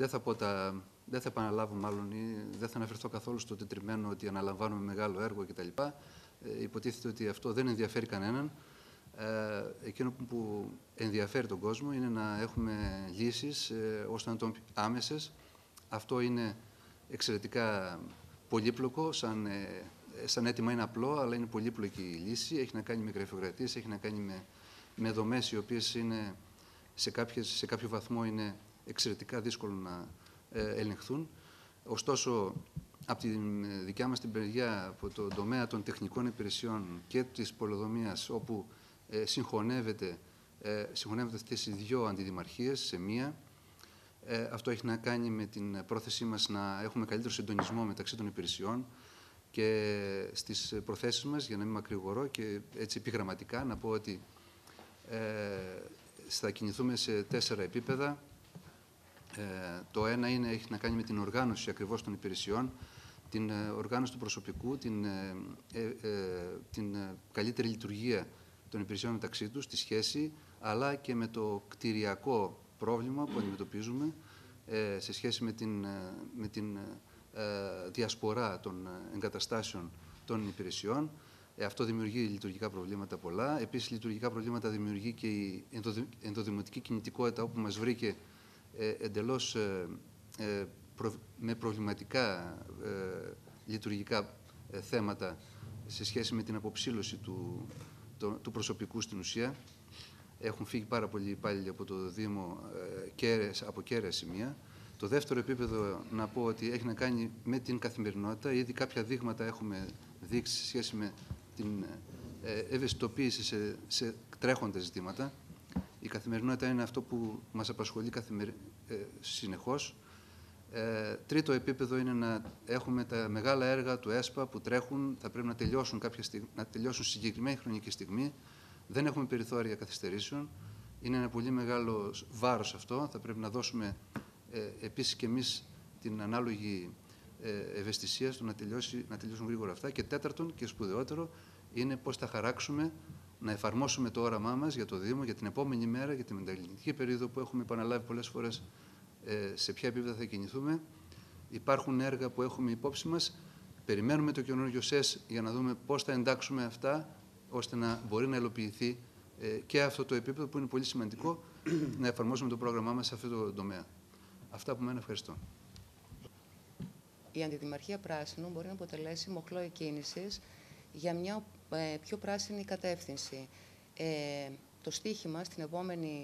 δεν θα πω τα, δεν θα επαναλάβω μάλλον ή δεν θα αναφερθώ καθόλου στο τετριμένο ότι αναλαμβάνουμε μεγάλο έργο κτλ. Ε, υποτίθεται ότι αυτό δεν ενδιαφέρει κανέναν. Ε, εκείνο που ενδιαφέρει τον κόσμο είναι να έχουμε λύσεις ε, ώστε να τον άμεσες. Αυτό είναι εξαιρετικά πολύπλοκο, σαν, ε, σαν έτοιμα είναι απλό, αλλά είναι πολύπλοκη η λύση. Έχει να κάνει με γραφειοκρατίες, έχει να κάνει με, με δομές οι οποίες είναι, σε, κάποιες, σε κάποιο βαθμό είναι εξαιρετικά δύσκολο να ε, ελεγχθούν. Ωστόσο, από τη δικιά μας την παιδιά, από το τομέα των τεχνικών υπηρεσιών και της πολεοδομίας, όπου ε, συγχωνεύεται, ε, συγχωνεύεται αυτές οι δύο αντιδημαρχίες σε μία, ε, αυτό έχει να κάνει με την πρόθεσή μας να έχουμε καλύτερο συντονισμό μεταξύ των υπηρεσιών και στις προθέσεις μας, για να μην μακρηγορώ και έτσι επιγραμματικά, να πω ότι ε, θα κινηθούμε σε τέσσερα επίπεδα. Ε, το ένα είναι, έχει να κάνει με την οργάνωση ακριβώς των υπηρεσιών, την ε, οργάνωση του προσωπικού, την, ε, την καλύτερη λειτουργία των υπηρεσιών μεταξύ τους, τη σχέση, αλλά και με το κτηριακό πρόβλημα που αντιμετωπίζουμε σε σχέση με την, με την διασπορά των εγκαταστάσεων των υπηρεσιών. αυτό δημιουργεί λειτουργικά προβλήματα πολλά. Επίσης, λειτουργικά προβλήματα δημιουργεί και η ενδοδημοτική κινητικότητα, όπου μας βρήκε ε, εντελώς ε, ε, με προβληματικά λειτουργικά θέματα σε σχέση με την αποψήλωση του, του προσωπικού στην ουσία. Έχουν φύγει πάρα πολλοί υπάλληλοι από το Δήμο από κέρια σημεία. Το δεύτερο επίπεδο να πω ότι έχει να κάνει με την καθημερινότητα. Ήδη κάποια δείγματα έχουμε δείξει σε σχέση με την ευαισθητοποίηση σε, σε τρέχοντα ζητήματα. Η καθημερινότητα είναι αυτό που μας απασχολεί καθημερι... ε, συνεχώς. Ε, τρίτο επίπεδο είναι να έχουμε τα μεγάλα έργα του ΕΣΠΑ που τρέχουν, θα πρέπει να τελειώσουν, κάποια στιγμή, να τελειώσουν συγκεκριμένη χρονική στιγμή. Δεν έχουμε περιθώρια καθυστερήσεων. Είναι ένα πολύ μεγάλο βάρος αυτό. Θα πρέπει να δώσουμε ε, επίσης και εμείς την ανάλογη ε, ευαισθησία στο να, τελειώσει, να τελειώσουν γρήγορα αυτά. Και τέταρτον και σπουδαιότερο είναι πώς θα χαράξουμε να εφαρμόσουμε το όραμά μας για το Δήμο, για την επόμενη μέρα, για τη μεταλληλική περίοδο που έχουμε επαναλάβει πολλές φορές ε, σε ποια επίπεδα θα κινηθούμε. Υπάρχουν έργα που έχουμε υπόψη μας. Περιμένουμε το καινούργιο ΣΕΣ για να δούμε πώς θα εντάξουμε αυτά, ώστε να μπορεί να ελοποιηθεί ε, και αυτό το επίπεδο που είναι πολύ σημαντικό να εφαρμόσουμε το πρόγραμμά μας σε αυτό το τομέα. Αυτά που μένα ευχαριστώ. Η Αντιδημαρχία Πράσινου μπορεί να αποτελέσει μοχλό εκκίνησης για μια ε, πιο πράσινη κατεύθυνση. Ε, το στίχημα στην επόμενη,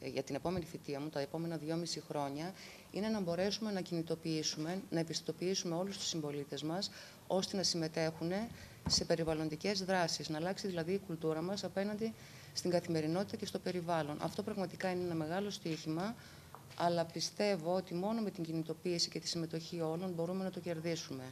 ε, για την επόμενη θητεία μου, τα επόμενα δυόμιση χρόνια, είναι να μπορέσουμε να κινητοποιήσουμε, να επιστοποιήσουμε όλους τους συμπολίτες μας, ώστε να συμμετέχουν σε περιβαλλοντικές δράσεις, να αλλάξει δηλαδή η κουλτούρα μας απέναντι στην καθημερινότητα και στο περιβάλλον. Αυτό πραγματικά είναι ένα μεγάλο στίχημα, αλλά πιστεύω ότι μόνο με την κινητοποίηση και τη συμμετοχή όλων μπορούμε να το κερδίσουμε.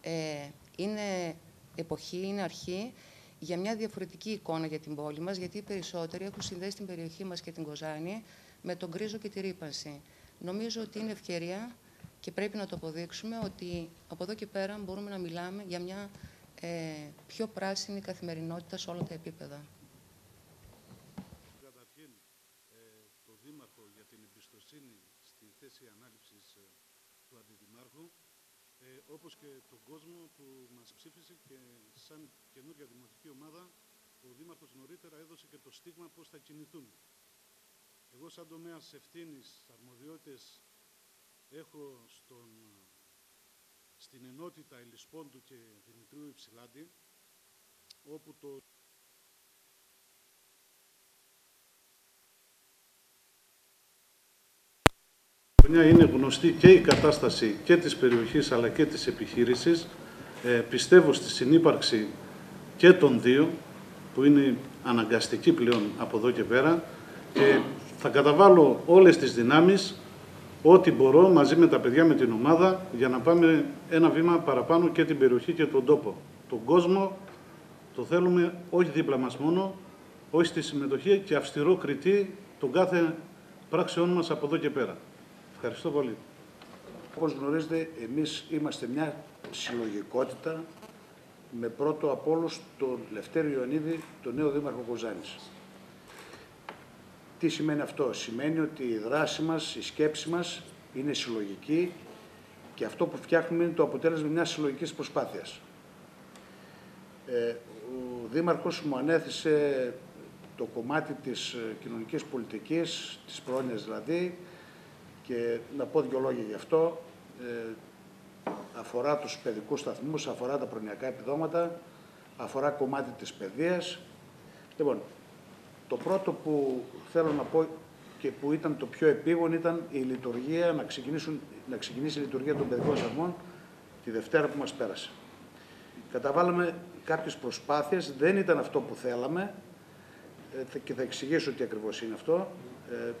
Ε, είναι εποχή, είναι αρχή για μια διαφορετική εικόνα για την πόλη μας, γιατί οι περισσότεροι έχουν συνδέσει την περιοχή μας και την Κοζάνη με τον κρίζο και τη ρήπανση. Νομίζω ότι είναι ευκαιρία και πρέπει να το αποδείξουμε ότι από εδώ και πέρα μπορούμε να μιλάμε για μια ε, πιο πράσινη καθημερινότητα σε όλα τα επίπεδα. Καταρχήν, ε, το Δήμαρχο για την εμπιστοσύνη στη θέση ανάληψης ε, του Αντιδημάρχου ε, όπως και τον κόσμο που μας ψήφισε και σαν καινούργια δημοτική ομάδα ο Δήμαρχος νωρίτερα έδωσε και το στίγμα πώς θα κινηθούμε. Εγώ σαν τομέας ευθύνης, αρμοδιότητες έχω στον, στην ενότητα Ελισπόντου και Δημητρίου Υψηλάντη όπου το είναι γνωστή και η κατάσταση και της περιοχής αλλά και της επιχείρησης. Ε, πιστεύω στη συνύπαρξη και των δύο, που είναι αναγκαστική πλέον από εδώ και πέρα και θα καταβάλω όλες τις δυνάμεις ό,τι μπορώ μαζί με τα παιδιά, με την ομάδα για να πάμε ένα βήμα παραπάνω και την περιοχή και τον τόπο. Τον κόσμο το θέλουμε όχι δίπλα μας μόνο, όχι στη συμμετοχή και αυστηρό κριτή των κάθε πράξεών μας από εδώ και πέρα. Ευχαριστώ πολύ. Όπως γνωρίζετε, εμείς είμαστε μια συλλογικότητα με πρώτο από όλους τον Λευτέριο Ιωνίδη, τον νέο Δήμαρχο Κοζάνης. Τι σημαίνει αυτό; Σημαίνει ότι η δράση μας, η σκέψη μας είναι συλλογική και αυτό που φτιάχνουμε είναι το αποτέλεσμα μιας συλλογικής προσπάθειας. Ε, ο Δήμαρχος μου ανέθεσε το κομμάτι της ε, κοινωνικής πολιτικής, της πρόνοιας δηλαδή, και να πω δύο λόγια γι' αυτό. Ε, αφορά τους παιδικούς σταθμούς, αφορά τα προνοιακά επιδόματα, αφορά κομμάτι της παιδείας. Λοιπόν, το πρώτο που θέλω να πω και που ήταν το πιο επίγον ήταν η λειτουργία, να, ξεκινήσουν, να ξεκινήσει η λειτουργία των παιδικών σταθμών τη Δευτέρα που μας πέρασε. Καταβάλαμε κάποιες προσπάθειες, δεν ήταν αυτό που θέλαμε ε, και θα εξηγήσω τι ακριβώς είναι αυτό. Ε,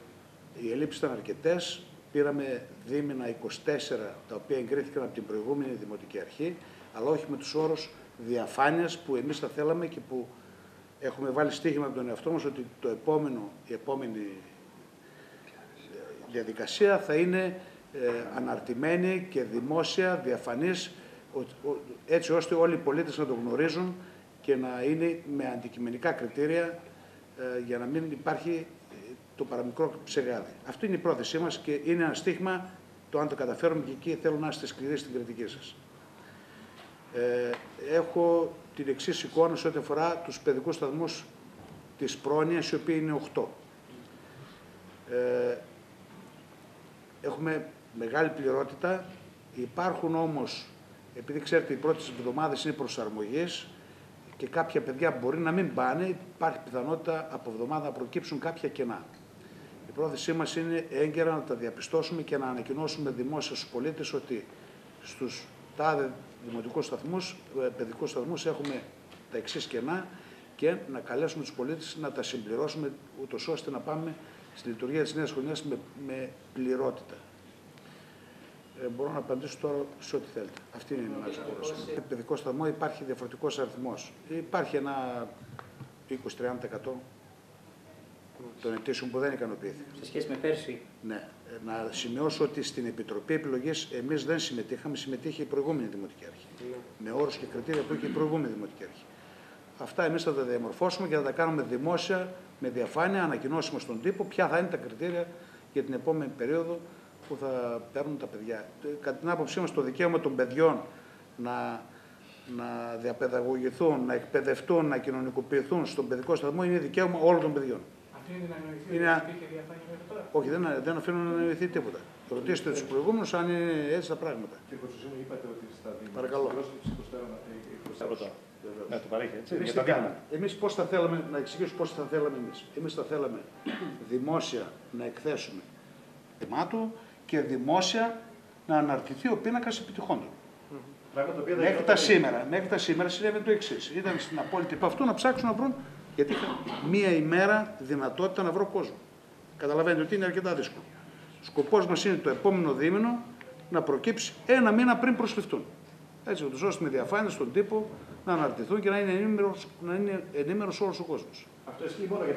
οι ελλείψεις ήταν αρκετές, πήραμε δίμηνα 24 τα οποία εγκρίθηκαν από την προηγούμενη Δημοτική Αρχή, αλλά όχι με τους όρους διαφάνειας που εμείς θα θέλαμε και που έχουμε βάλει στοίχημα από τον εαυτό μας ότι το επόμενο, η επόμενη ε, διαδικασία θα είναι ε, αναρτημένη και δημόσια, διαφανής, έτσι ώστε όλοι οι πολίτες να το γνωρίζουν και να είναι με αντικειμενικά κριτήρια ε, για να μην υπάρχει το παραμικρό ψεγάδι. Αυτή είναι η πρόθεσή μας και είναι ένα στίχημα το αν το καταφέρουμε και εκεί θέλω να είστε σκληροί στην κριτική σας. Ε, έχω την εξής εικόνα σε ό,τι αφορά τους παιδικούς σταθμούς της πρόνοιας, οι οποίοι είναι 8. Ε, έχουμε μεγάλη πληρότητα. Υπάρχουν όμως, επειδή ξέρετε οι πρώτες εβδομάδες είναι προσαρμογής και κάποια παιδιά μπορεί να μην πάνε, υπάρχει πιθανότητα από εβδομάδα να προκύψουν κάποια κενά. Η πρόθεσή μας είναι έγκαιρα να τα διαπιστώσουμε και να ανακοινώσουμε δημόσια στους πολίτες ότι στους τάδε δημοτικούς σταθμούς, ε, παιδικούς σταθμούς έχουμε τα εξής κενά και να καλέσουμε τους πολίτες να τα συμπληρώσουμε ούτως ώστε να πάμε στη λειτουργία της νέας χρονιάς με, με πληρότητα. Ε, μπορώ να απαντήσω τώρα σε ό,τι θέλετε. Αυτή είναι η ενημέρωση που Σε παιδικό σταθμό υπάρχει διαφορετικός αριθμός. Υπάρχει ένα 20-30% των αιτήσεων που δεν ικανοποιήθηκαν. Σε σχέση με πέρσι. Ναι. Ε, να σημειώσω ότι στην Επιτροπή Επιλογής εμείς δεν συμμετείχαμε, συμμετείχε η προηγούμενη Δημοτική Αρχή. Ναι. Με όρου και κριτήρια που είχε η προηγούμενη Δημοτική Αρχή. Αυτά εμείς θα τα διαμορφώσουμε και θα τα κάνουμε δημόσια, με διαφάνεια, ανακοινώσουμε στον τύπο ποια θα είναι τα κριτήρια για την επόμενη περίοδο που θα παίρνουν τα παιδιά. Ε, κατά την άποψή μας, το δικαίωμα των παιδιών να, να διαπαιδαγωγηθούν, να εκπαιδευτούν, να κοινωνικοποιηθούν στον παιδικό σταθμό είναι δικαίωμα όλων των παιδιών. Αφήνεται να νοηθεί είναι... ότι υπήρχε διαφάνεια μέχρι τώρα. Όχι, δεν, δεν αφήνουν να νοηθεί τίποτα. Ρωτήστε τους προηγούμενους αν είναι έτσι τα πράγματα. Κύριε Κοτσουσίνου, είπατε ότι στα Παρακαλώ. να το παρέχει, έτσι. Εμείς, εμείς πώς θα θέλαμε, να εξηγήσω πώς θα θέλαμε εμείς. Εμείς θα θέλαμε δημόσια να εκθέσουμε θεμάτου και δημόσια να αναρτηθεί ο πίνακας επιτυχόντων. Μέχρι τα, σήμερα, μέχρι τα σήμερα συνέβαινε το εξής. Ήταν στην απόλυτη επαφή αυτού να ψάξουν να βρουν γιατί είχα μία ημέρα δυνατότητα να βρω κόσμο. Καταλαβαίνετε ότι είναι αρκετά δύσκολο. Σκοπός μας είναι το επόμενο δίμηνο να προκύψει ένα μήνα πριν προσληφθούν. Έτσι, ούτως ώστε με διαφάνεια στον τύπο να αναρτηθούν και να είναι ενήμερος όλος ο κόσμος. Αυτό ισχύει μόνο για